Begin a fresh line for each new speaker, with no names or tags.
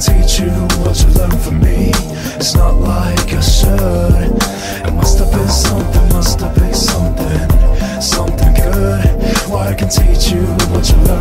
Teach you what you learned from me. It's not like I should. It must have been something, must have been something Something good. Well, I can teach you what you learned